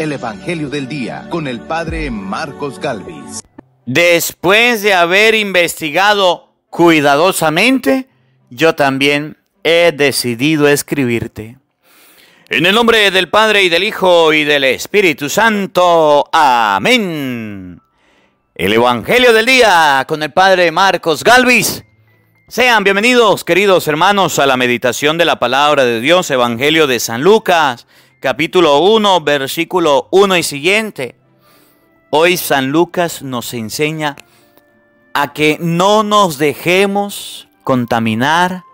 el Evangelio del Día con el Padre Marcos Galvis. Después de haber investigado cuidadosamente, yo también he decidido escribirte. En el nombre del Padre y del Hijo y del Espíritu Santo. Amén. El Evangelio del Día con el Padre Marcos Galvis. Sean bienvenidos, queridos hermanos, a la meditación de la palabra de Dios, Evangelio de San Lucas, capítulo 1, versículo 1 y siguiente. Hoy San Lucas nos enseña a que no nos dejemos contaminar,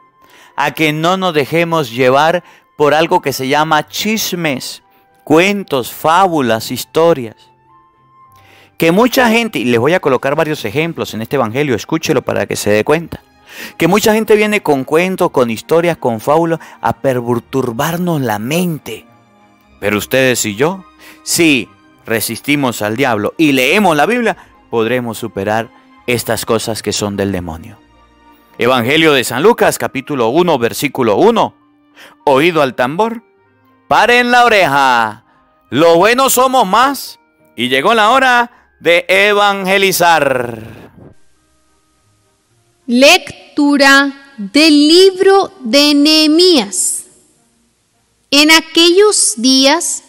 a que no nos dejemos llevar por algo que se llama chismes, cuentos, fábulas, historias. Que mucha gente, y les voy a colocar varios ejemplos en este Evangelio, escúchelo para que se dé cuenta. Que mucha gente viene con cuentos, con historias, con fábulas a perturbarnos la mente. Pero ustedes y yo, si resistimos al diablo y leemos la Biblia, podremos superar estas cosas que son del demonio. Evangelio de San Lucas, capítulo 1, versículo 1 oído al tambor, paren la oreja, lo bueno somos más y llegó la hora de evangelizar. Lectura del libro de Nehemías. En aquellos días,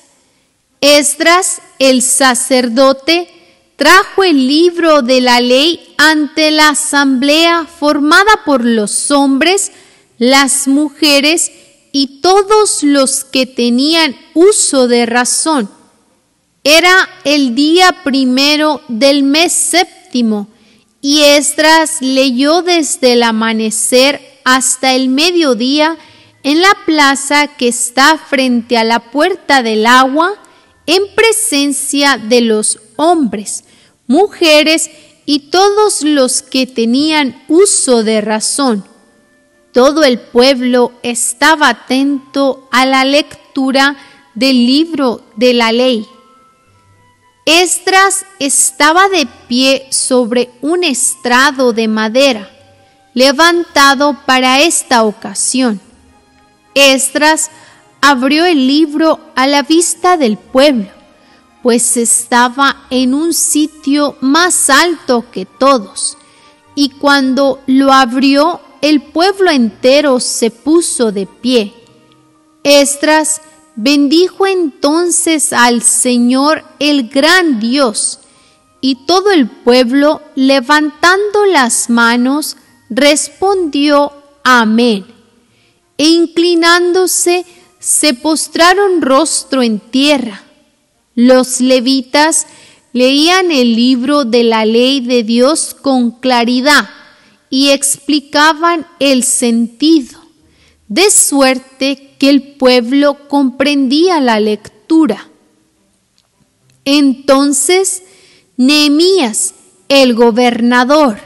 Esdras, el sacerdote, trajo el libro de la ley ante la asamblea formada por los hombres, las mujeres y todos los que tenían uso de razón. Era el día primero del mes séptimo, y Esdras leyó desde el amanecer hasta el mediodía en la plaza que está frente a la puerta del agua, en presencia de los hombres, mujeres y todos los que tenían uso de razón todo el pueblo estaba atento a la lectura del libro de la ley. Esdras estaba de pie sobre un estrado de madera, levantado para esta ocasión. Esdras abrió el libro a la vista del pueblo, pues estaba en un sitio más alto que todos, y cuando lo abrió el pueblo entero se puso de pie. Esdras bendijo entonces al Señor el gran Dios, y todo el pueblo, levantando las manos, respondió Amén. E inclinándose, se postraron rostro en tierra. Los levitas leían el libro de la ley de Dios con claridad y explicaban el sentido, de suerte que el pueblo comprendía la lectura. Entonces Nehemías, el gobernador,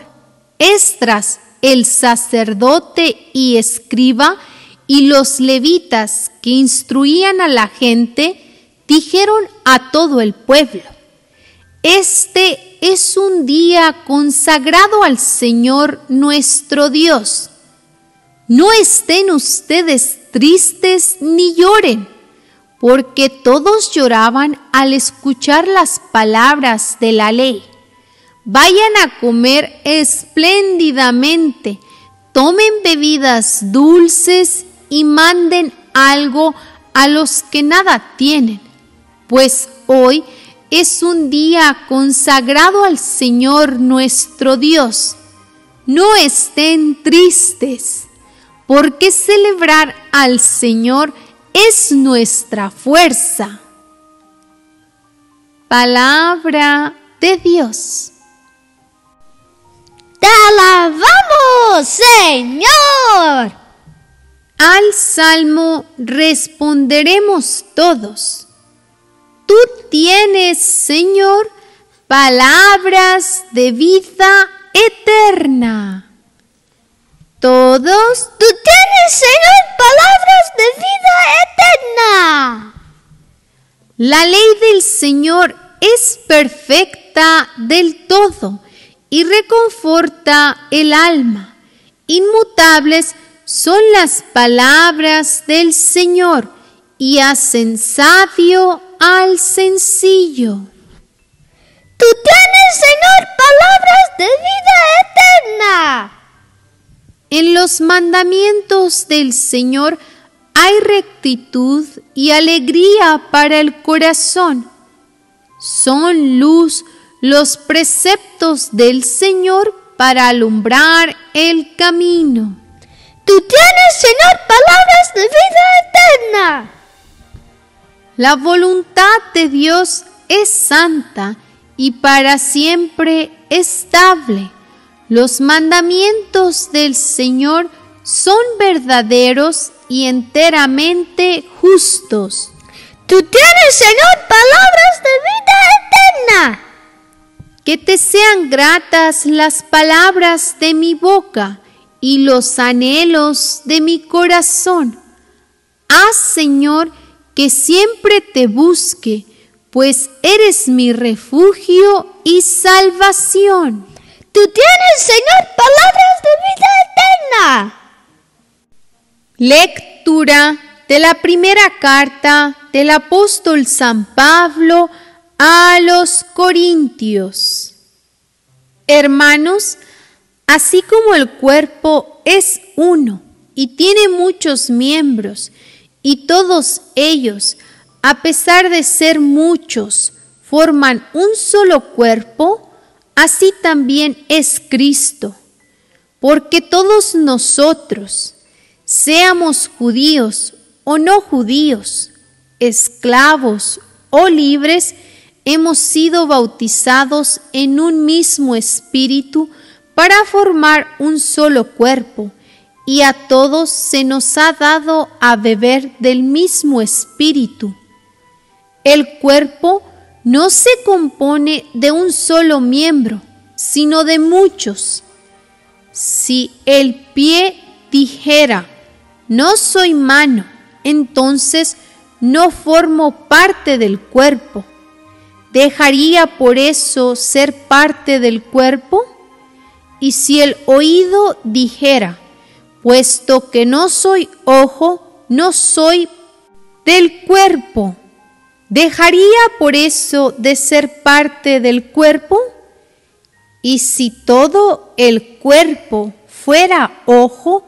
Estras, el sacerdote y escriba, y los levitas que instruían a la gente, dijeron a todo el pueblo, Este es un día consagrado al Señor nuestro Dios. No estén ustedes tristes ni lloren, porque todos lloraban al escuchar las palabras de la ley. Vayan a comer espléndidamente, tomen bebidas dulces y manden algo a los que nada tienen, pues hoy es un día consagrado al Señor nuestro Dios. No estén tristes, porque celebrar al Señor es nuestra fuerza. Palabra de Dios. Te alabamos, Señor. Al salmo responderemos todos tú tienes, Señor, palabras de vida eterna. Todos, tú tienes, Señor, palabras de vida eterna. La ley del Señor es perfecta del todo y reconforta el alma. Inmutables son las palabras del Señor y hacen sabio al sencillo. Tú tienes, Señor, palabras de vida eterna. En los mandamientos del Señor hay rectitud y alegría para el corazón. Son luz los preceptos del Señor para alumbrar el camino. Tú tienes, Señor, palabras de vida eterna. La voluntad de Dios es santa y para siempre estable. Los mandamientos del Señor son verdaderos y enteramente justos. Tú tienes, Señor, palabras de vida eterna. Que te sean gratas las palabras de mi boca y los anhelos de mi corazón. Haz, Señor, que siempre te busque, pues eres mi refugio y salvación. Tú tienes, Señor, palabras de vida eterna. Lectura de la primera carta del apóstol San Pablo a los Corintios. Hermanos, así como el cuerpo es uno y tiene muchos miembros, y todos ellos, a pesar de ser muchos, forman un solo cuerpo, así también es Cristo. Porque todos nosotros, seamos judíos o no judíos, esclavos o libres, hemos sido bautizados en un mismo espíritu para formar un solo cuerpo, y a todos se nos ha dado a beber del mismo espíritu. El cuerpo no se compone de un solo miembro, sino de muchos. Si el pie dijera, no soy mano, entonces no formo parte del cuerpo. ¿Dejaría por eso ser parte del cuerpo? Y si el oído dijera, puesto que no soy ojo, no soy del cuerpo, ¿dejaría por eso de ser parte del cuerpo? Y si todo el cuerpo fuera ojo,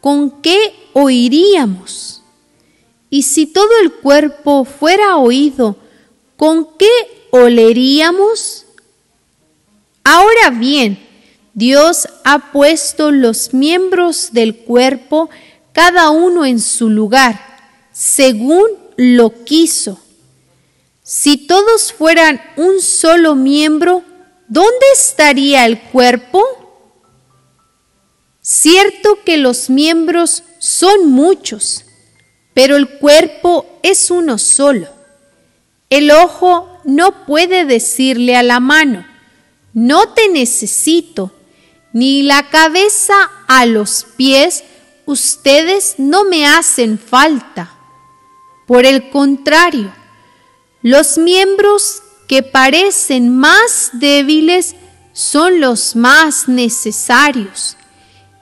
¿con qué oiríamos? Y si todo el cuerpo fuera oído, ¿con qué oleríamos? Ahora bien, Dios ha puesto los miembros del cuerpo, cada uno en su lugar, según lo quiso. Si todos fueran un solo miembro, ¿dónde estaría el cuerpo? Cierto que los miembros son muchos, pero el cuerpo es uno solo. El ojo no puede decirle a la mano, no te necesito, ni la cabeza a los pies, ustedes no me hacen falta. Por el contrario, los miembros que parecen más débiles son los más necesarios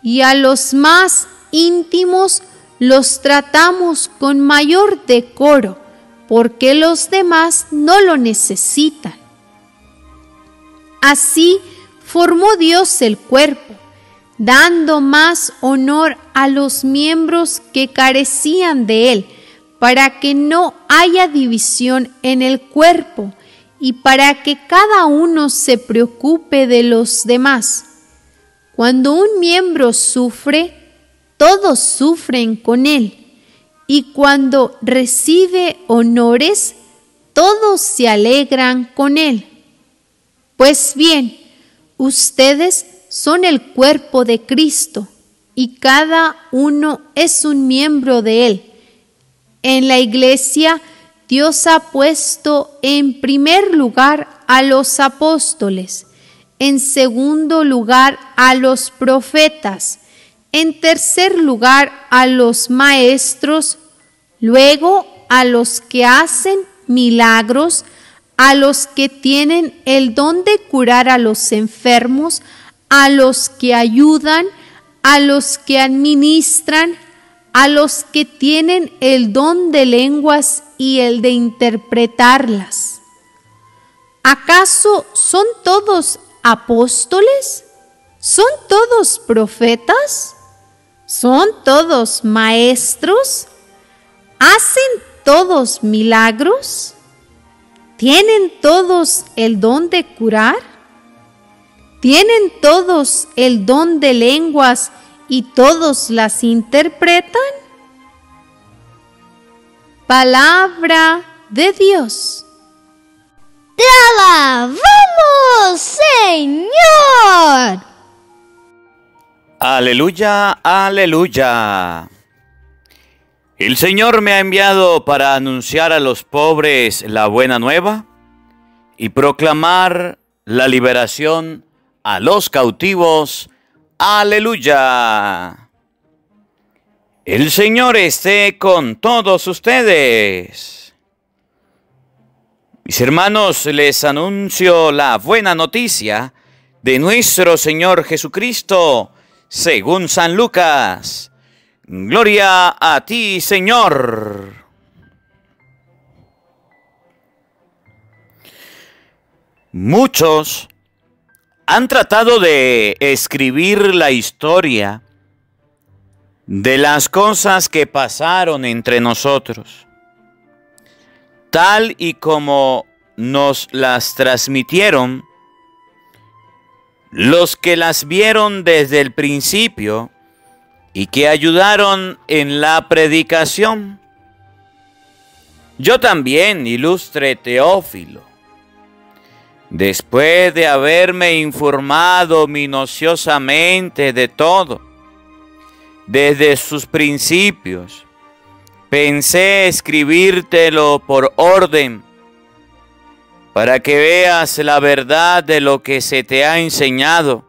y a los más íntimos los tratamos con mayor decoro, porque los demás no lo necesitan. Así formó Dios el cuerpo, dando más honor a los miembros que carecían de él, para que no haya división en el cuerpo y para que cada uno se preocupe de los demás. Cuando un miembro sufre, todos sufren con él. Y cuando recibe honores, todos se alegran con él. Pues bien, ustedes son el cuerpo de Cristo y cada uno es un miembro de él. En la iglesia, Dios ha puesto en primer lugar a los apóstoles en segundo lugar a los profetas, en tercer lugar a los maestros, luego a los que hacen milagros, a los que tienen el don de curar a los enfermos, a los que ayudan, a los que administran, a los que tienen el don de lenguas y el de interpretarlas. ¿Acaso son todos apóstoles? ¿Son todos profetas? ¿Son todos maestros? ¿Hacen todos milagros? ¿Tienen todos el don de curar? ¿Tienen todos el don de lenguas y todos las interpretan? Palabra de Dios. Te alabamos, Señor. Aleluya, aleluya. El Señor me ha enviado para anunciar a los pobres la buena nueva y proclamar la liberación a los cautivos. Aleluya. El Señor esté con todos ustedes. Mis hermanos, les anuncio la buena noticia de nuestro Señor Jesucristo según San Lucas. Gloria a ti, Señor. Muchos han tratado de escribir la historia de las cosas que pasaron entre nosotros, tal y como nos las transmitieron los que las vieron desde el principio y que ayudaron en la predicación. Yo también, ilustre Teófilo, después de haberme informado minuciosamente de todo, desde sus principios, pensé escribírtelo por orden para que veas la verdad de lo que se te ha enseñado.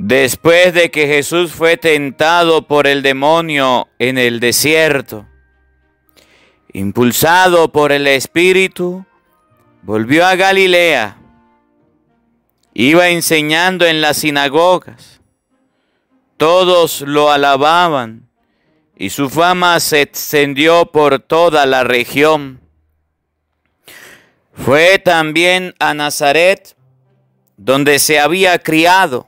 Después de que Jesús fue tentado por el demonio en el desierto, impulsado por el Espíritu, volvió a Galilea. Iba enseñando en las sinagogas. Todos lo alababan y su fama se extendió por toda la región. Fue también a Nazaret, donde se había criado.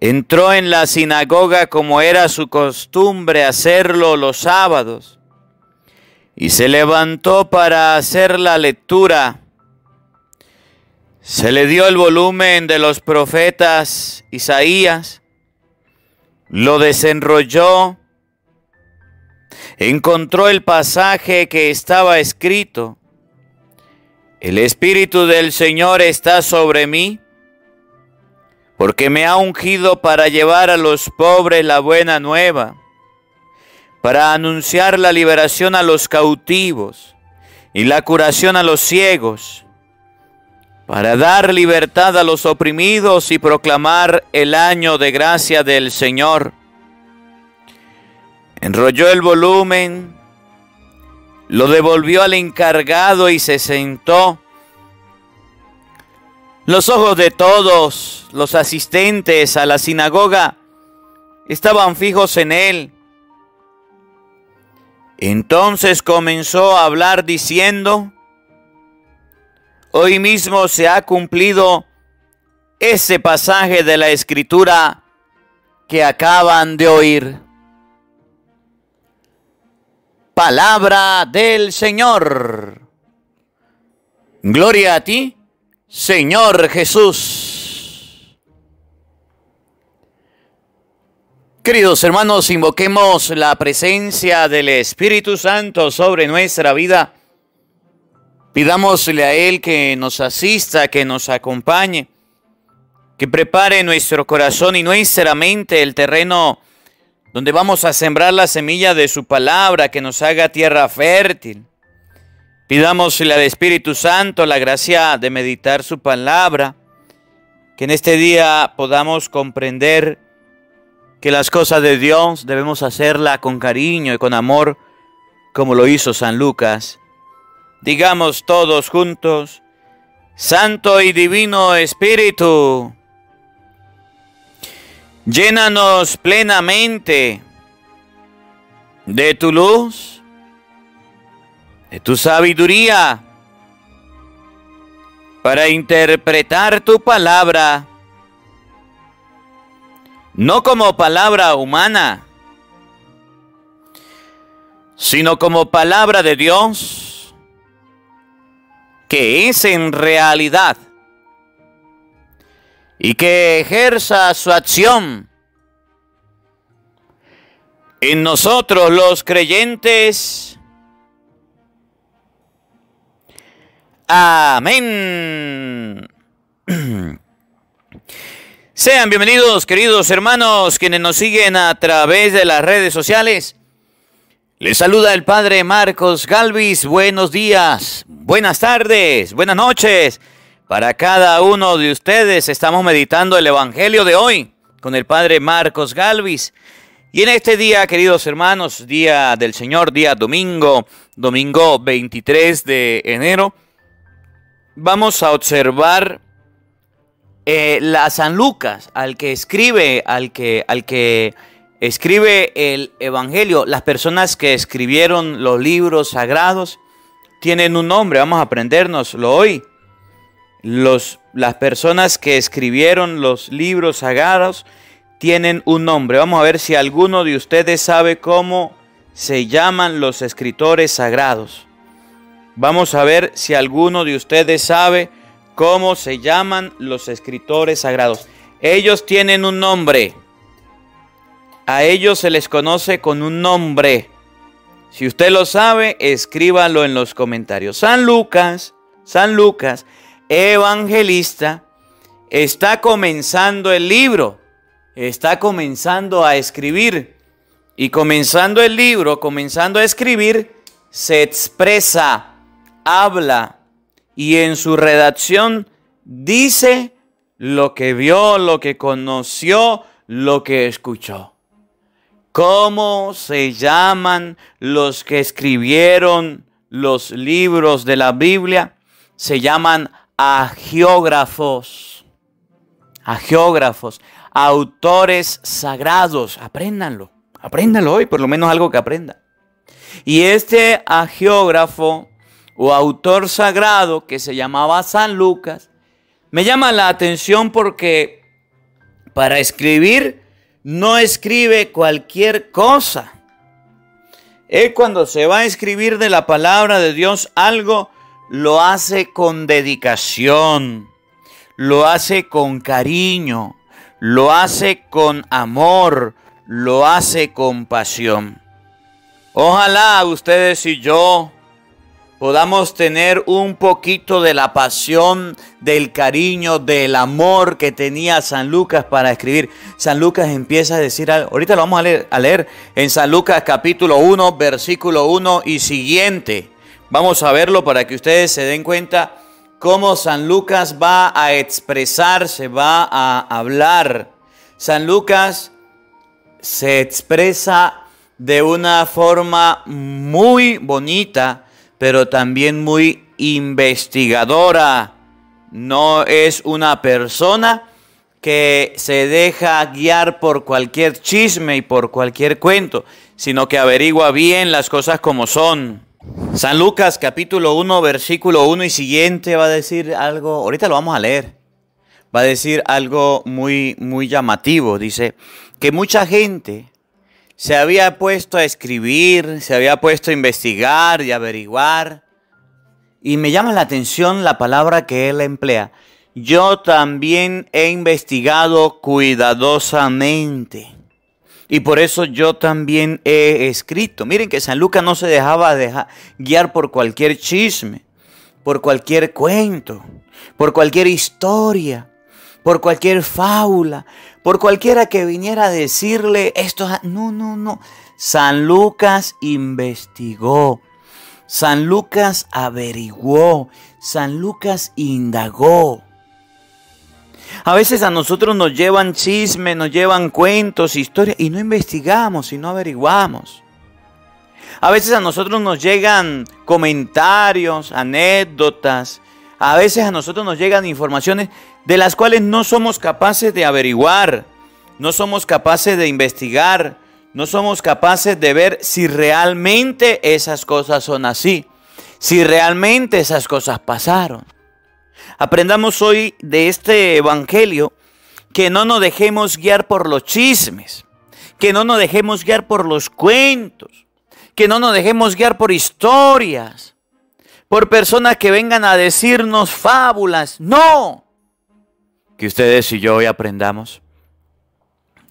Entró en la sinagoga como era su costumbre hacerlo los sábados. Y se levantó para hacer la lectura. Se le dio el volumen de los profetas Isaías, lo desenrolló, encontró el pasaje que estaba escrito. El Espíritu del Señor está sobre mí, porque me ha ungido para llevar a los pobres la buena nueva, para anunciar la liberación a los cautivos y la curación a los ciegos, para dar libertad a los oprimidos y proclamar el año de gracia del Señor. Enrolló el volumen lo devolvió al encargado y se sentó. Los ojos de todos los asistentes a la sinagoga estaban fijos en él. Entonces comenzó a hablar diciendo, hoy mismo se ha cumplido ese pasaje de la escritura que acaban de oír. Palabra del Señor. Gloria a ti, Señor Jesús. Queridos hermanos, invoquemos la presencia del Espíritu Santo sobre nuestra vida. Pidámosle a Él que nos asista, que nos acompañe, que prepare nuestro corazón y nuestra mente el terreno donde vamos a sembrar la semilla de su palabra que nos haga tierra fértil. Pidámosle al Espíritu Santo la gracia de meditar su palabra, que en este día podamos comprender que las cosas de Dios debemos hacerla con cariño y con amor, como lo hizo San Lucas. Digamos todos juntos, Santo y Divino Espíritu, Llénanos plenamente de tu luz, de tu sabiduría, para interpretar tu palabra, no como palabra humana, sino como palabra de Dios, que es en realidad y que ejerza su acción en nosotros los creyentes. Amén. Sean bienvenidos, queridos hermanos, quienes nos siguen a través de las redes sociales. Les saluda el Padre Marcos Galvis. Buenos días, buenas tardes, buenas noches. Para cada uno de ustedes estamos meditando el Evangelio de hoy con el Padre Marcos Galvis. Y en este día, queridos hermanos, día del Señor, día domingo, domingo 23 de enero, vamos a observar eh, la San Lucas, al que escribe, al que, al que escribe el Evangelio. Las personas que escribieron los libros sagrados tienen un nombre, vamos a aprendernoslo hoy. Los, las personas que escribieron los libros sagrados tienen un nombre. Vamos a ver si alguno de ustedes sabe cómo se llaman los escritores sagrados. Vamos a ver si alguno de ustedes sabe cómo se llaman los escritores sagrados. Ellos tienen un nombre. A ellos se les conoce con un nombre. Si usted lo sabe, escríbalo en los comentarios. San Lucas, San Lucas evangelista está comenzando el libro, está comenzando a escribir. Y comenzando el libro, comenzando a escribir, se expresa, habla y en su redacción dice lo que vio, lo que conoció, lo que escuchó. ¿Cómo se llaman los que escribieron los libros de la Biblia? Se llaman agiógrafos, agiógrafos, autores sagrados. Apréndanlo, apréndanlo hoy, por lo menos algo que aprenda. Y este agiógrafo o autor sagrado que se llamaba San Lucas, me llama la atención porque para escribir no escribe cualquier cosa. Él cuando se va a escribir de la palabra de Dios algo, lo hace con dedicación, lo hace con cariño, lo hace con amor, lo hace con pasión. Ojalá ustedes y yo podamos tener un poquito de la pasión, del cariño, del amor que tenía San Lucas para escribir. San Lucas empieza a decir ahorita lo vamos a leer, a leer en San Lucas capítulo 1, versículo 1 y siguiente. Vamos a verlo para que ustedes se den cuenta cómo San Lucas va a expresarse, va a hablar. San Lucas se expresa de una forma muy bonita, pero también muy investigadora. No es una persona que se deja guiar por cualquier chisme y por cualquier cuento, sino que averigua bien las cosas como son. San Lucas capítulo 1 versículo 1 y siguiente va a decir algo, ahorita lo vamos a leer, va a decir algo muy, muy llamativo. Dice que mucha gente se había puesto a escribir, se había puesto a investigar y averiguar. Y me llama la atención la palabra que él emplea. Yo también he investigado cuidadosamente. Y por eso yo también he escrito. Miren que San Lucas no se dejaba guiar por cualquier chisme, por cualquier cuento, por cualquier historia, por cualquier fábula, por cualquiera que viniera a decirle esto. No, no, no. San Lucas investigó. San Lucas averiguó. San Lucas indagó. A veces a nosotros nos llevan chismes, nos llevan cuentos, historias, y no investigamos y no averiguamos. A veces a nosotros nos llegan comentarios, anécdotas, a veces a nosotros nos llegan informaciones de las cuales no somos capaces de averiguar, no somos capaces de investigar, no somos capaces de ver si realmente esas cosas son así, si realmente esas cosas pasaron. Aprendamos hoy de este Evangelio que no nos dejemos guiar por los chismes, que no nos dejemos guiar por los cuentos, que no nos dejemos guiar por historias, por personas que vengan a decirnos fábulas. No. Que ustedes y yo hoy aprendamos.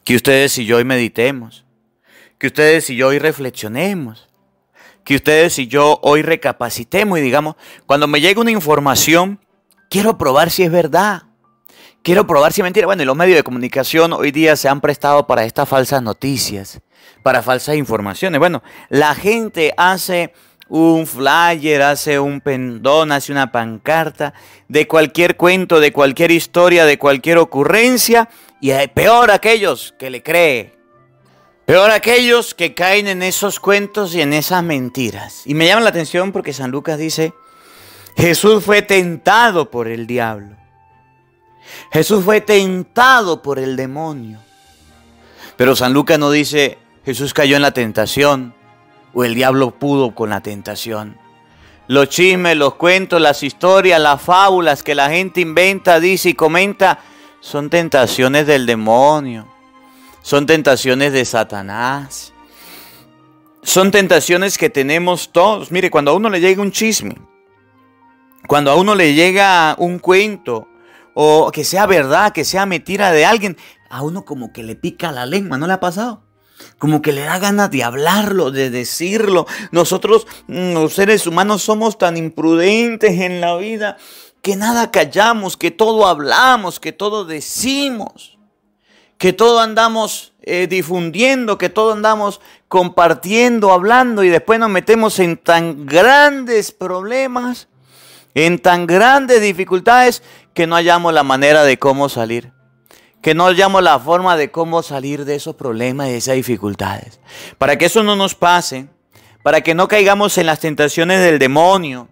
Que ustedes y yo hoy meditemos. Que ustedes y yo hoy reflexionemos. Que ustedes y yo hoy recapacitemos y digamos, cuando me llegue una información, quiero probar si es verdad. Quiero probar si es mentira. Bueno, y los medios de comunicación hoy día se han prestado para estas falsas noticias, para falsas informaciones. Bueno, la gente hace un flyer, hace un pendón, hace una pancarta de cualquier cuento, de cualquier historia, de cualquier ocurrencia. Y peor aquellos que le creen. Peor aquellos que caen en esos cuentos y en esas mentiras. Y me llama la atención porque San Lucas dice, Jesús fue tentado por el diablo. Jesús fue tentado por el demonio. Pero San Lucas no dice, Jesús cayó en la tentación o el diablo pudo con la tentación. Los chismes, los cuentos, las historias, las fábulas que la gente inventa, dice y comenta, son tentaciones del demonio. Son tentaciones de Satanás. Son tentaciones que tenemos todos. Mire, cuando a uno le llega un chisme, cuando a uno le llega un cuento, o que sea verdad, que sea mentira de alguien, a uno como que le pica la lengua, ¿no le ha pasado? Como que le da ganas de hablarlo, de decirlo. Nosotros, mm, los seres humanos, somos tan imprudentes en la vida que nada callamos, que todo hablamos, que todo decimos, que todo andamos eh, difundiendo, que todo andamos compartiendo, hablando y después nos metemos en tan grandes problemas, en tan grandes dificultades que no hallamos la manera de cómo salir que no hallamos la forma de cómo salir de esos problemas y de esas dificultades. Para que eso no nos pase, para que no caigamos en las tentaciones del demonio,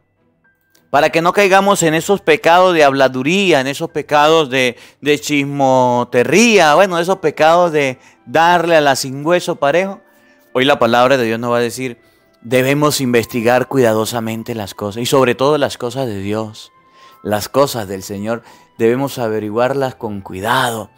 para que no caigamos en esos pecados de habladuría, en esos pecados de, de chismoterría, bueno, esos pecados de darle a la sin hueso parejo. Hoy la palabra de Dios nos va a decir, debemos investigar cuidadosamente las cosas y sobre todo las cosas de Dios, las cosas del Señor debemos averiguarlas con cuidado,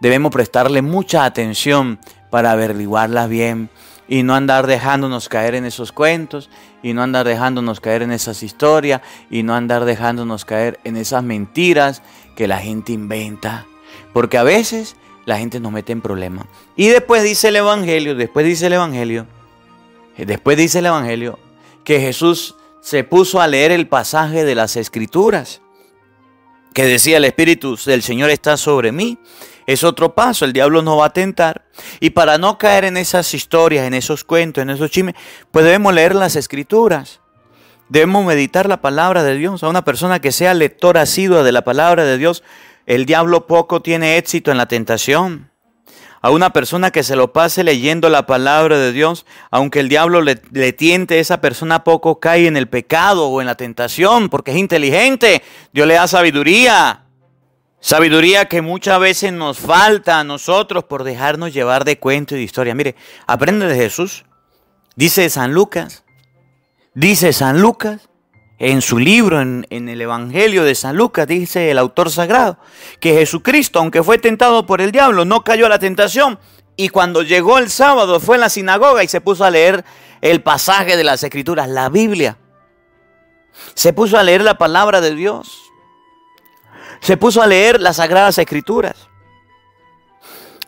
debemos prestarle mucha atención para averiguarlas bien y no andar dejándonos caer en esos cuentos y no andar dejándonos caer en esas historias y no andar dejándonos caer en esas mentiras que la gente inventa, porque a veces la gente nos mete en problemas. Y después dice el Evangelio, después dice el Evangelio, después dice el Evangelio que Jesús se puso a leer el pasaje de las Escrituras que decía el Espíritu del Señor está sobre mí, es otro paso, el diablo nos va a tentar. Y para no caer en esas historias, en esos cuentos, en esos chismes, pues debemos leer las escrituras. Debemos meditar la palabra de Dios. A una persona que sea lectora asidua de la palabra de Dios, el diablo poco tiene éxito en la tentación a una persona que se lo pase leyendo la palabra de Dios, aunque el diablo le, tiente, esa persona poco cae en el pecado o en la tentación, porque es inteligente. Dios le da sabiduría. Sabiduría que muchas veces nos falta a nosotros por dejarnos llevar de cuento y de historia. Mire, aprende de Jesús. Dice San Lucas. Dice San Lucas en su libro, en, el Evangelio de San Lucas, dice el autor sagrado, que Jesucristo, aunque fue tentado por el diablo, no cayó a la tentación. Y cuando llegó el sábado, fue en la sinagoga y se puso a leer el pasaje de las Escrituras, la Biblia. Se puso a leer la palabra de Dios. Se puso a leer las Sagradas Escrituras.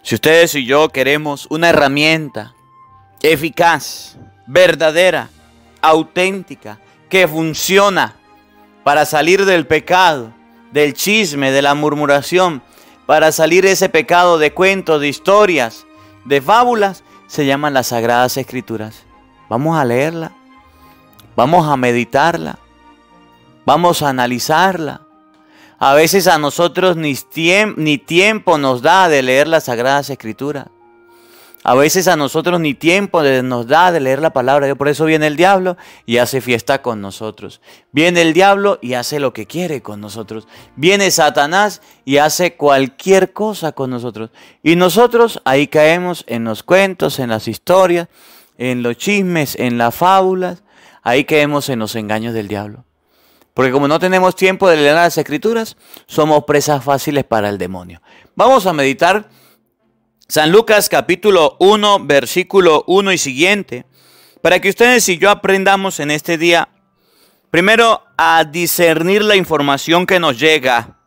Si ustedes y yo queremos una herramienta eficaz, verdadera, auténtica, que funciona para salir del pecado, del chisme, de la murmuración, para salir ese pecado de cuentos, de historias, de fábulas, se llaman las Sagradas Escrituras. Vamos a leerla, vamos a meditarla, vamos a analizarla. A veces a nosotros ni tiempo nos da de leer las Sagradas Escrituras. A veces a nosotros ni tiempo nos da de leer la palabra de Dios. Por eso viene el diablo y hace fiesta con nosotros. Viene el diablo y hace lo que quiere con nosotros. Viene Satanás y hace cualquier cosa con nosotros. Y nosotros ahí caemos en los cuentos, en las historias, en los chismes, en las fábulas. Ahí caemos en los engaños del diablo. Porque como no tenemos tiempo de leer las escrituras, somos presas fáciles para el demonio. Vamos a meditar San Lucas capítulo 1, versículo 1 y siguiente, para que ustedes y yo aprendamos en este día, primero a discernir la información que nos llega,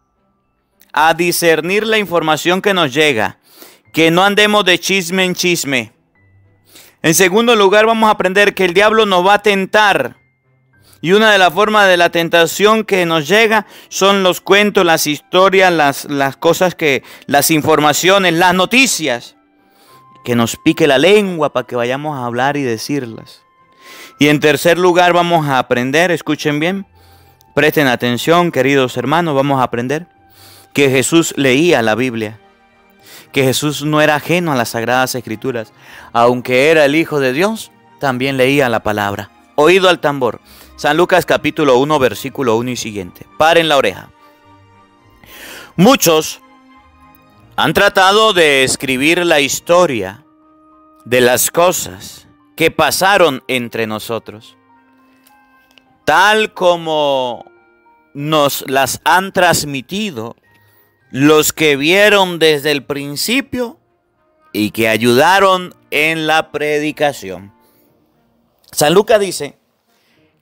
a discernir la información que nos llega, que no andemos de chisme en chisme. En segundo lugar, vamos a aprender que el diablo nos va a tentar y una de las formas de la tentación que nos llega son los cuentos, las historias, las, las cosas que, las informaciones, las noticias. Que nos pique la lengua para que vayamos a hablar y decirlas. Y en tercer lugar vamos a aprender, escuchen bien, presten atención queridos hermanos, vamos a aprender que Jesús leía la Biblia que Jesús no era ajeno a las sagradas escrituras. Aunque era el Hijo de Dios, también leía la palabra. Oído al tambor. San Lucas capítulo 1 versículo 1 y siguiente. Paren la oreja. Muchos han tratado de escribir la historia de las cosas que pasaron entre nosotros, tal como nos las han transmitido los que vieron desde el principio y que ayudaron en la predicación. San Lucas dice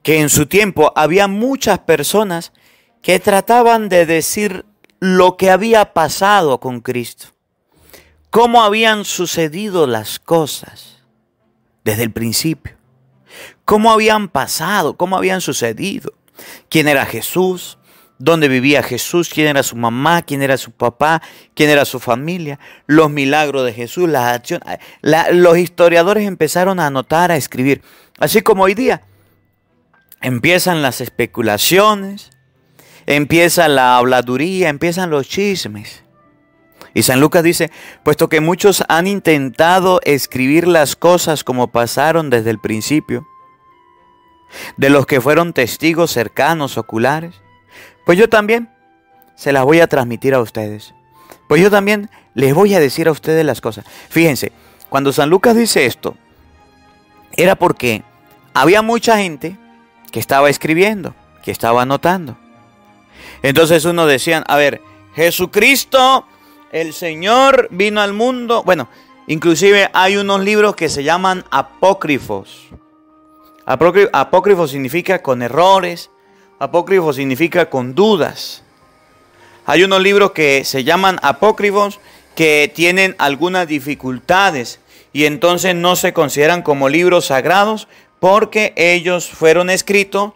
que en su tiempo había muchas personas que trataban de decir lo que había pasado con Cristo, cómo habían sucedido las cosas desde el principio, cómo habían pasado, cómo habían sucedido, quién era Jesús, dónde vivía Jesús, quién era su mamá, quién era su papá, quién era su familia, los milagros de Jesús, las acciones. los historiadores empezaron a anotar, a escribir, así como hoy día empiezan las especulaciones, empieza la habladuría, empiezan los chismes. Y San Lucas dice, puesto que muchos han intentado escribir las cosas como pasaron desde el principio, de los que fueron testigos cercanos, oculares, pues yo también se las voy a transmitir a ustedes. Pues yo también les voy a decir a ustedes las cosas. Fíjense, cuando San Lucas dice esto, era porque había mucha gente que estaba escribiendo, que estaba anotando. Entonces uno decían, a ver, Jesucristo, el Señor vino al mundo. Bueno, inclusive hay unos libros que se llaman apócrifos. Apócrifo significa con errores, apócrifo significa con dudas. Hay unos libros que se llaman apócrifos que tienen algunas dificultades y entonces no se consideran como libros sagrados porque ellos fueron escritos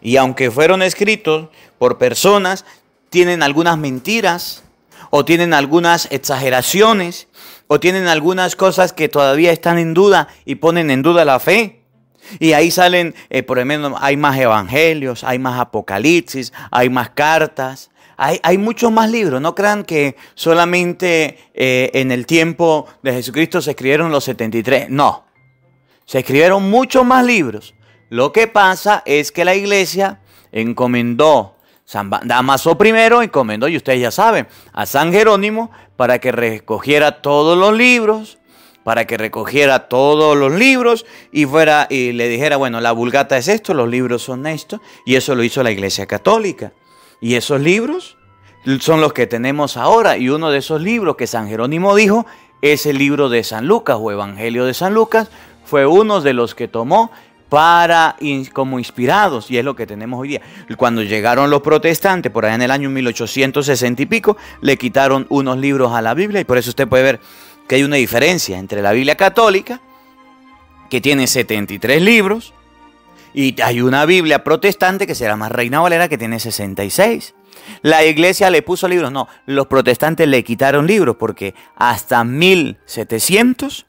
y aunque fueron escritos por personas, tienen algunas mentiras o tienen algunas exageraciones o tienen algunas cosas que todavía están en duda y ponen en duda la fe. Y ahí salen, eh, por ejemplo, hay más evangelios, hay más apocalipsis, hay más cartas, hay, muchos más libros. No crean que solamente eh, en el tiempo de Jesucristo se escribieron los 73. No, se escribieron muchos más libros. Lo que pasa es que la iglesia encomendó, San Damaso primero encomendó, y ustedes ya saben, a San Jerónimo para que recogiera todos los libros, para que recogiera todos los libros y fuera y le dijera, bueno, la vulgata es esto, los libros son esto, y eso lo hizo la iglesia católica. Y esos libros son los que tenemos ahora, y uno de esos libros que San Jerónimo dijo es el libro de San Lucas o Evangelio de San Lucas, fue uno de los que tomó para como inspirados. Y es lo que tenemos hoy día. Cuando llegaron los protestantes por allá en el año 1860 y pico, le quitaron unos libros a la Biblia. Y por eso usted puede ver que hay una diferencia entre la Biblia católica que tiene 73 libros y hay una Biblia protestante que será más Reina Valera que tiene 66. La iglesia le puso libros, no, los protestantes le quitaron libros porque hasta 1700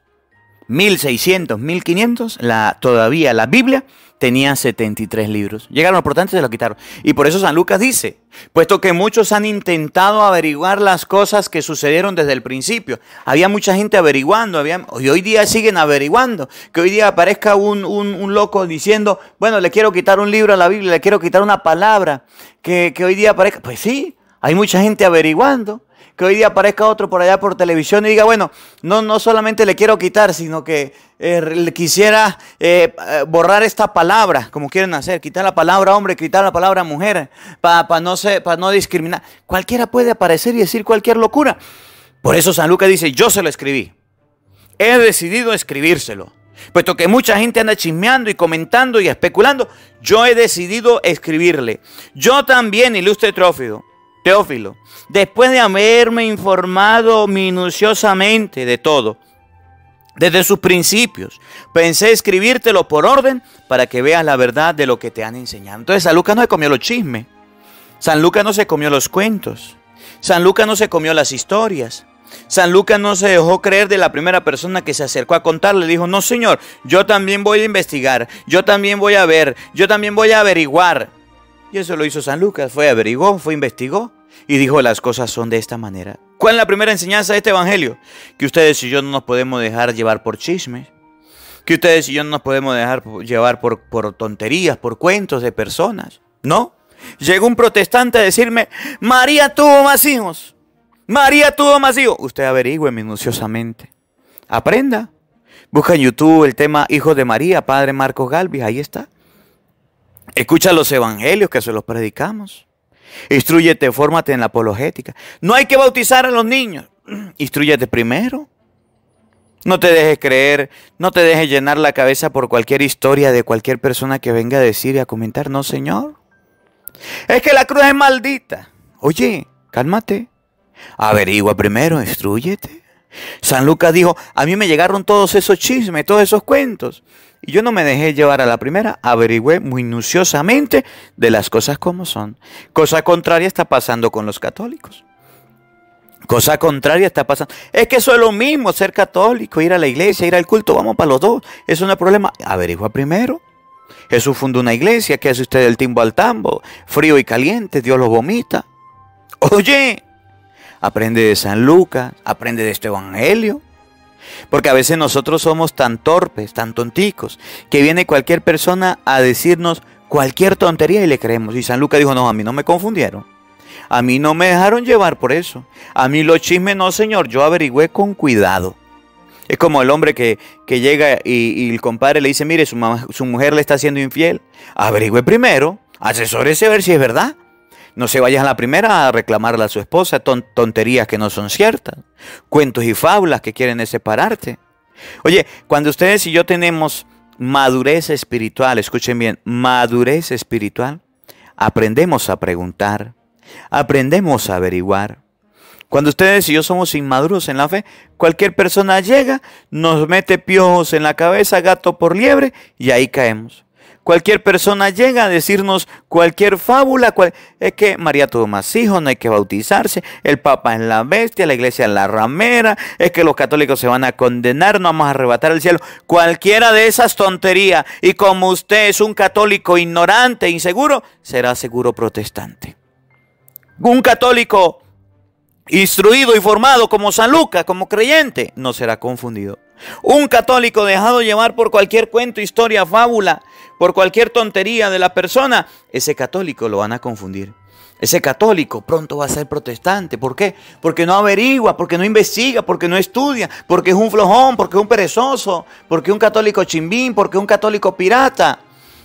1600, 1500, la, todavía la Biblia tenía 73 libros. Llegaron los protestantes y se lo quitaron. Y por eso San Lucas dice, puesto que muchos han intentado averiguar las cosas que sucedieron desde el principio. Había mucha gente averiguando, había, y hoy día siguen averiguando. Que hoy día aparezca un, un, loco diciendo, bueno, le quiero quitar un libro a la Biblia, le quiero quitar una palabra. Que, que hoy día aparezca, pues sí, hay mucha gente averiguando que hoy día aparezca otro por allá por televisión y diga, bueno, no, no solamente le quiero quitar, sino que eh, le quisiera eh, borrar esta palabra, como quieren hacer, quitar la palabra hombre, quitar la palabra mujer, para no, no discriminar. Cualquiera puede aparecer y decir cualquier locura. Por eso San Lucas dice, yo se lo escribí. He decidido escribírselo. Puesto que mucha gente anda chismeando y comentando y especulando, yo he decidido escribirle. Yo también, ilustre Trófido, Teófilo, después de haberme informado minuciosamente de todo, desde sus principios, pensé escribírtelo por orden para que veas la verdad de lo que te han enseñado. Entonces San Lucas no se comió los chismes, San Lucas no se comió los cuentos, San Lucas no se comió las historias. San Lucas no se dejó creer de la primera persona que se acercó a contarle. Dijo, no señor, yo también voy a investigar, yo también voy a ver, yo también voy a averiguar. Y eso lo hizo San Lucas, fue averiguó, fue investigó y dijo las cosas son de esta manera. ¿Cuál es la primera enseñanza de este evangelio? Que ustedes y yo no nos podemos dejar llevar por chismes. Que ustedes y yo no nos podemos dejar llevar por, por tonterías, por cuentos de personas. No. Llegó un protestante a decirme, María tuvo más hijos. María tuvo más hijos. Usted averigüe minuciosamente. Aprenda. Busca en YouTube el tema Hijos de María, Padre Marcos Galvis. Ahí está. Escucha los evangelios que se los predicamos. Instruyete, fórmate en la apologética. No hay que bautizar a los niños. Instruyete primero. No te dejes creer, no te dejes llenar la cabeza por cualquier historia de cualquier persona que venga a decir y a comentar. No, Señor. Es que la cruz es maldita. Oye, cálmate. Averigua primero, instruyete. San Lucas dijo, a mí me llegaron todos esos chismes, todos esos cuentos. Y yo no me dejé llevar a la primera, averigüé minuciosamente de las cosas como son. Cosa contraria está pasando con los católicos. Cosa contraria está pasando. Es que eso es lo mismo, ser católico, ir a la iglesia, ir al culto, vamos para los dos. Eso no es problema. Averigua primero. Jesús fundó una iglesia, ¿qué hace usted del timbo al tambo? Frío y caliente, Dios lo vomita. Oye, aprende de San Lucas, aprende de este evangelio. Porque a veces nosotros somos tan torpes, tan tonticos, que viene cualquier persona a decirnos cualquier tontería y le creemos. Y San Lucas dijo, no, a mí no me confundieron. A mí no me dejaron llevar por eso. A mí los chismes no, señor, yo averigüé con cuidado. Es como el hombre que, llega y, el compadre le dice, mire, su, su mujer le está haciendo infiel. Averigüe primero, asesórese a ver si es verdad. No se vayas a la primera a reclamarle a su esposa tonterías que no son ciertas, cuentos y fábulas que quieren separarte. Oye, cuando ustedes y yo tenemos madurez espiritual, escuchen bien, madurez espiritual, aprendemos a preguntar, aprendemos a averiguar. Cuando ustedes y yo somos inmaduros en la fe, cualquier persona llega, nos mete piojos en la cabeza, gato por liebre, y ahí caemos. Cualquier persona llega a decirnos cualquier fábula. es que María tuvo más hijos, no hay que bautizarse. El Papa es la bestia, la iglesia es la ramera. Es que los católicos se van a condenar, no vamos a arrebatar el cielo. Cualquiera de esas tonterías. Y como usted es un católico ignorante, inseguro, será seguro protestante. Un católico instruido y formado como San Lucas, como creyente, no será confundido. Un católico dejado llevar por cualquier cuento, historia, fábula, por cualquier tontería de la persona, ese católico lo van a confundir. Ese católico pronto va a ser protestante. ¿Por qué? Porque no averigua, porque no investiga, porque no estudia, porque es un flojón, porque es un perezoso, porque es un católico chimbín, porque es un católico pirata.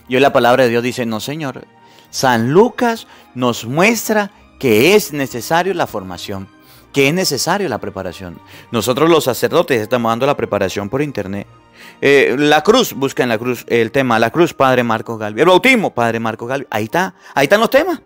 Y hoy la palabra de Dios dice, no señor, San Lucas nos muestra que es necesario la formación que es necesario la preparación. Nosotros los sacerdotes estamos dando la preparación por internet. Eh, la cruz, busca en la cruz el tema, la cruz, Padre Marcos Galvi. El bautismo, Padre Marcos Galvi. Ahí está, ahí están los temas.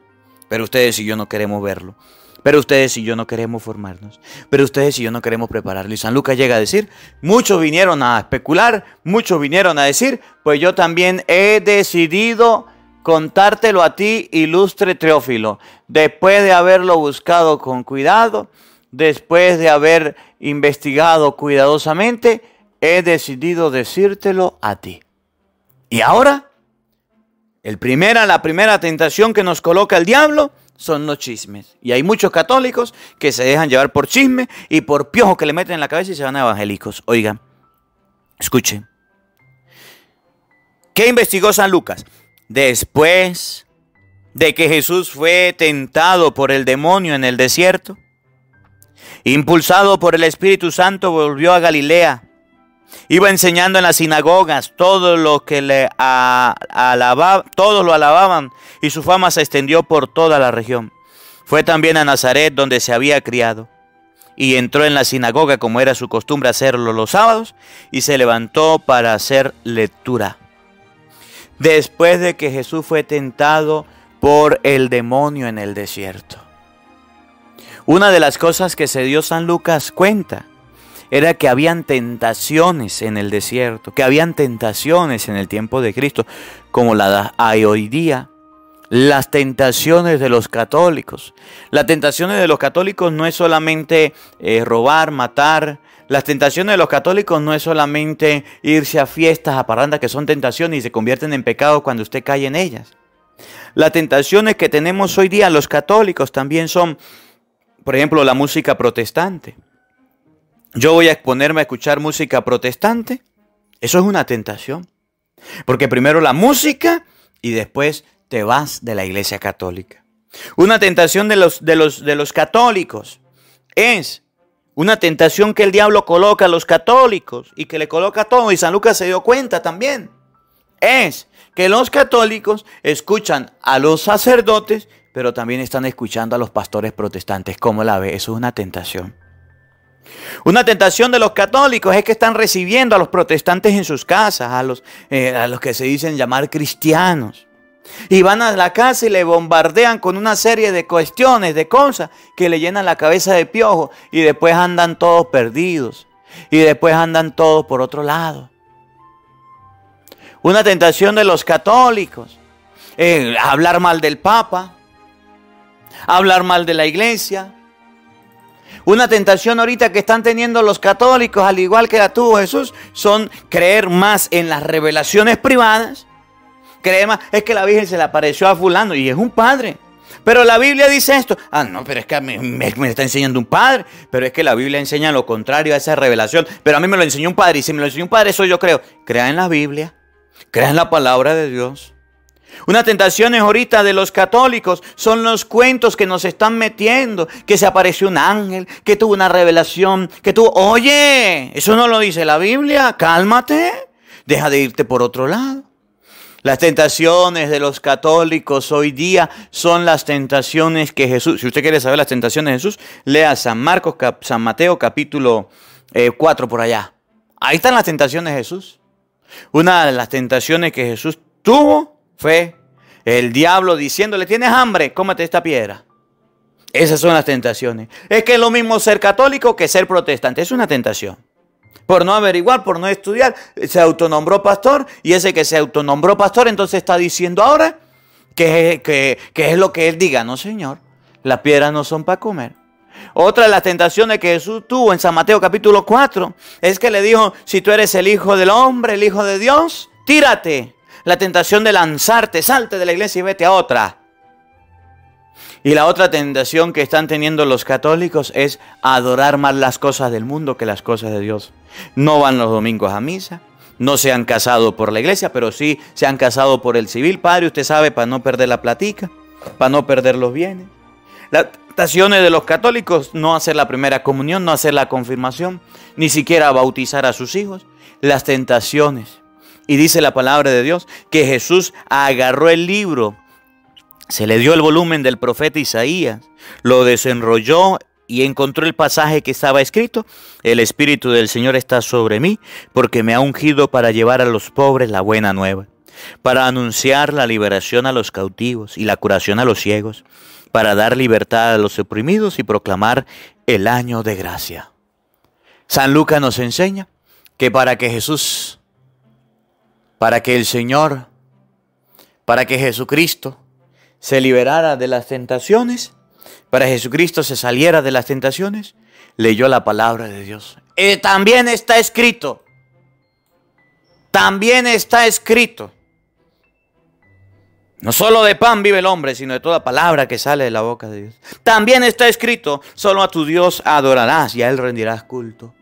Pero ustedes y yo no queremos verlo. Pero ustedes y yo no queremos formarnos. Pero ustedes y yo no queremos prepararlo. Y San Lucas llega a decir, muchos vinieron a especular, muchos vinieron a decir, pues yo también he decidido contártelo a ti, ilustre Teófilo, después de haberlo buscado con cuidado después de haber investigado cuidadosamente, he decidido decírtelo a ti. Y ahora, El primera, la primera tentación que nos coloca el diablo son los chismes. Y hay muchos católicos que se dejan llevar por chisme y por piojo que le meten en la cabeza y se van a evangélicos. Oigan, escuchen. ¿Qué investigó San Lucas? Después de que Jesús fue tentado por el demonio en el desierto, impulsado por el Espíritu Santo, volvió a Galilea. Iba enseñando en las sinagogas, todo lo que le alababa, todos lo alababan y su fama se extendió por toda la región. Fue también a Nazaret donde se había criado y entró en la sinagoga como era su costumbre hacerlo los sábados y se levantó para hacer lectura. Después de que Jesús fue tentado por el demonio en el desierto. Una de las cosas que se dio San Lucas cuenta era que habían tentaciones en el desierto, que habían tentaciones en el tiempo de Cristo, como la hay hoy día. Las tentaciones de los católicos. Las tentaciones de los católicos no es solamente eh, robar, matar. Las tentaciones de los católicos no es solamente irse a fiestas, a parrandas, que son tentaciones y se convierten en pecado cuando usted cae en ellas. Las tentaciones que tenemos hoy día los católicos también son, por ejemplo, la música protestante. Yo voy a exponerme a escuchar música protestante. Eso es una tentación. Porque primero la música y después te vas de la iglesia católica. Una tentación de los, de los, de los católicos es una tentación que el diablo coloca a los católicos y que le coloca a todos. Y San Lucas se dio cuenta también. Es que los católicos escuchan a los sacerdotes, pero también están escuchando a los pastores protestantes. ¿Cómo la ve? Eso es una tentación. Una tentación de los católicos es que están recibiendo a los protestantes en sus casas, a los, eh, a los que se dicen llamar cristianos. Y van a la casa y le bombardean con una serie de cuestiones, de cosas que le llenan la cabeza de piojo y después andan todos perdidos. Y después andan todos por otro lado. Una tentación de los católicos. Eh, hablar mal del Papa. Hablar mal de la iglesia. Una tentación ahorita que están teniendo los católicos, al igual que la tuvo Jesús, son creer más en las revelaciones privadas. Creer más, es que la Virgen se le apareció a fulano y es un padre. Pero la Biblia dice esto. Ah, no, pero es que me, me, está enseñando un padre. Pero es que la Biblia enseña lo contrario a esa revelación. Pero a mí me lo enseñó un padre. Y si me lo enseñó un padre, eso yo creo. Crea en la Biblia. Crean la palabra de Dios. Una tentación ahorita de los católicos son los cuentos que nos están metiendo, que se apareció un ángel, que tuvo una revelación, que tuvo, oye, eso no lo dice la Biblia, cálmate, deja de irte por otro lado. Las tentaciones de los católicos hoy día son las tentaciones que Jesús, si usted quiere saber las tentaciones de Jesús, lea San Marcos, San Mateo capítulo 4 eh, por allá. Ahí están las tentaciones de Jesús. Una de las tentaciones que Jesús tuvo fue el diablo diciéndole, tienes hambre, cómete esta piedra. Esas son las tentaciones. Es que es lo mismo ser católico que ser protestante. Es una tentación. Por no averiguar, por no estudiar, se autonombró pastor y ese que se autonombró pastor entonces está diciendo ahora que, que, que es lo que él diga. No, Señor, las piedras no son para comer. Otra de las tentaciones que Jesús tuvo en San Mateo capítulo 4 es que le dijo, si tú eres el Hijo del Hombre, el Hijo de Dios, tírate. La tentación de lanzarte, salte de la iglesia y vete a otra. Y la otra tentación que están teniendo los católicos es adorar más las cosas del mundo que las cosas de Dios. No van los domingos a misa, no se han casado por la iglesia, pero sí se han casado por el civil. Padre, usted sabe, para no perder la platica, para no perder los bienes. Las tentaciones de los católicos, no hacer la primera comunión, no hacer la confirmación, ni siquiera bautizar a sus hijos. Las tentaciones. Y dice la palabra de Dios que Jesús agarró el libro, se le dio el volumen del profeta Isaías, lo desenrolló y encontró el pasaje que estaba escrito, el Espíritu del Señor está sobre mí, porque me ha ungido para llevar a los pobres la buena nueva, para anunciar la liberación a los cautivos y la curación a los ciegos, para dar libertad a los oprimidos y proclamar el año de gracia. San Lucas nos enseña que para que Jesús, para que el Señor, para que Jesucristo se liberara de las tentaciones, para que Jesucristo se saliera de las tentaciones, leyó la palabra de Dios. Y también está escrito, también está escrito No solo de pan vive el hombre, sino de toda palabra que sale de la boca de Dios. También está escrito, solo a tu Dios adorarás y a Él rendirás culto.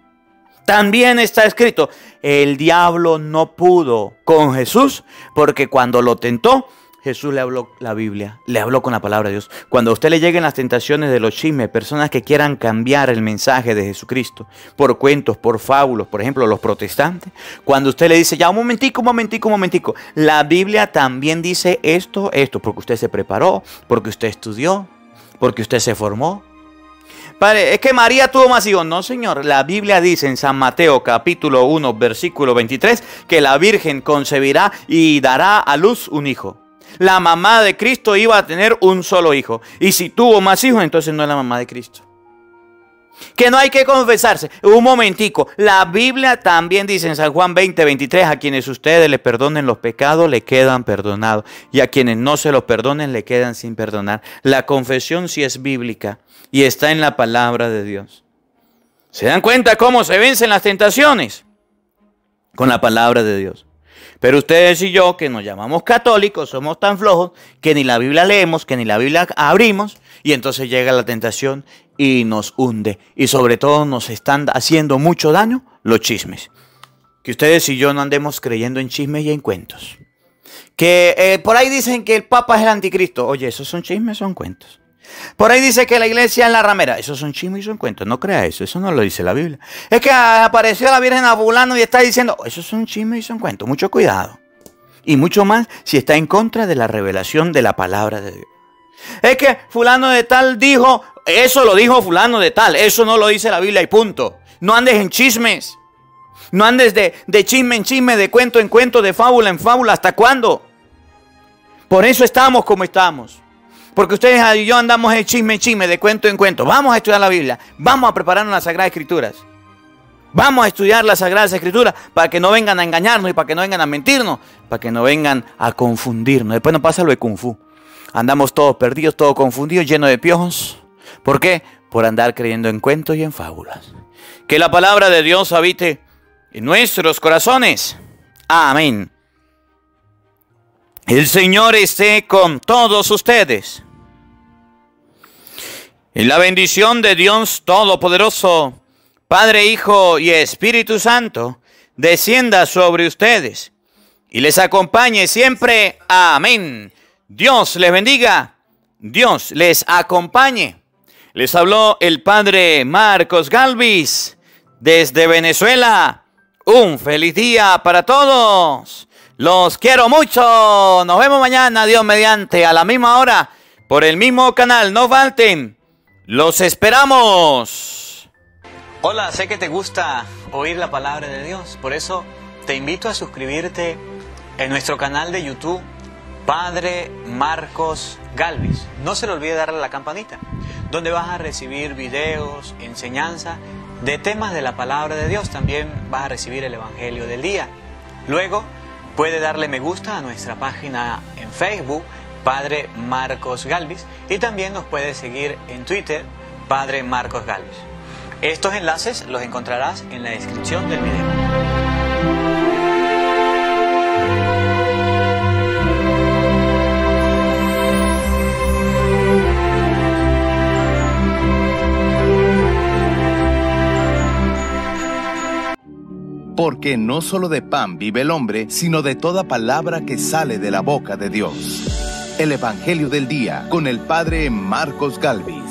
También está escrito, el diablo no pudo con Jesús porque cuando lo tentó, Jesús le habló la Biblia, le habló con la palabra de Dios. Cuando a usted le lleguen las tentaciones de los chismes, personas que quieran cambiar el mensaje de Jesucristo por cuentos, por fábulos, por ejemplo, los protestantes, cuando usted le dice, ya un momentico, un momentico, un momentico, la Biblia también dice esto, esto, porque usted se preparó, porque usted estudió, porque usted se formó. Padre, es que María tuvo más hijos. No, Señor. La Biblia dice en San Mateo capítulo 1, versículo 23, que la Virgen concebirá y dará a luz un hijo la mamá de Cristo iba a tener un solo hijo. Y si tuvo más hijos, entonces no es la mamá de Cristo. Que no hay que confesarse. Un momentico. La Biblia también dice en San Juan 20, 23, a quienes ustedes le perdonen los pecados, le quedan perdonados. Y a quienes no se los perdonen, le quedan sin perdonar. La confesión sí es bíblica y está en la palabra de Dios. ¿Se dan cuenta cómo se vencen las tentaciones? Con la palabra de Dios. Pero ustedes y yo, que nos llamamos católicos, somos tan flojos que ni la Biblia leemos, que ni la Biblia abrimos, y entonces llega la tentación y nos hunde. Y sobre todo nos están haciendo mucho daño los chismes. Que ustedes y yo no andemos creyendo en chismes y en cuentos. Que eh, por ahí dicen que el Papa es el anticristo. Oye, esos son chismes, son cuentos. Por ahí dice que la iglesia es la ramera. Esos son chismes y son cuentos. No crea eso. Eso no lo dice la Biblia. Es que apareció la Virgen a y está diciendo, esos son chismes y son cuentos. Mucho cuidado. Y mucho más si está en contra de la revelación de la palabra de Dios. Es que fulano de tal dijo, eso lo dijo fulano de tal. Eso no lo dice la Biblia y punto. No andes en chismes. No andes de, de chisme en chisme, de cuento en cuento, de fábula en fábula. ¿Hasta cuándo? Por eso estamos como estamos. Porque ustedes y yo andamos de chisme en chisme, de cuento en cuento. Vamos a estudiar la Biblia. Vamos a prepararnos las Sagradas Escrituras. Vamos a estudiar las Sagradas Escrituras para que no vengan a engañarnos y para que no vengan a mentirnos, para que no vengan a confundirnos. Después nos pasa lo de Kung Fu. Andamos todos perdidos, todos confundidos, llenos de piojos. ¿Por qué? Por andar creyendo en cuentos y en fábulas. Que la palabra de Dios habite en nuestros corazones. Amén. El Señor esté con todos ustedes. Y la bendición de Dios Todopoderoso, Padre, Hijo y Espíritu Santo, descienda sobre ustedes y les acompañe siempre. Amén. Dios les bendiga. Dios les acompañe. Les habló el Padre Marcos Galvis desde Venezuela. Un feliz día para todos. Los quiero mucho. Nos vemos mañana, Dios mediante, a la misma hora, por el mismo canal. No falten. Los esperamos. Hola, sé que te gusta oír la palabra de Dios. Por eso te invito a suscribirte en nuestro canal de YouTube, Padre Marcos Galvis. No se le olvide darle la campanita, donde vas a recibir videos, enseñanza de temas de la palabra de Dios. También vas a recibir el Evangelio del día. Luego, Puede darle me gusta a nuestra página en Facebook, Padre Marcos Galvis, y también nos puede seguir en Twitter, Padre Marcos Galvis. Estos enlaces los encontrarás en la descripción del video. Porque no solo de pan vive el hombre, sino de toda palabra que sale de la boca de Dios. El Evangelio del Día con el Padre Marcos Galvis.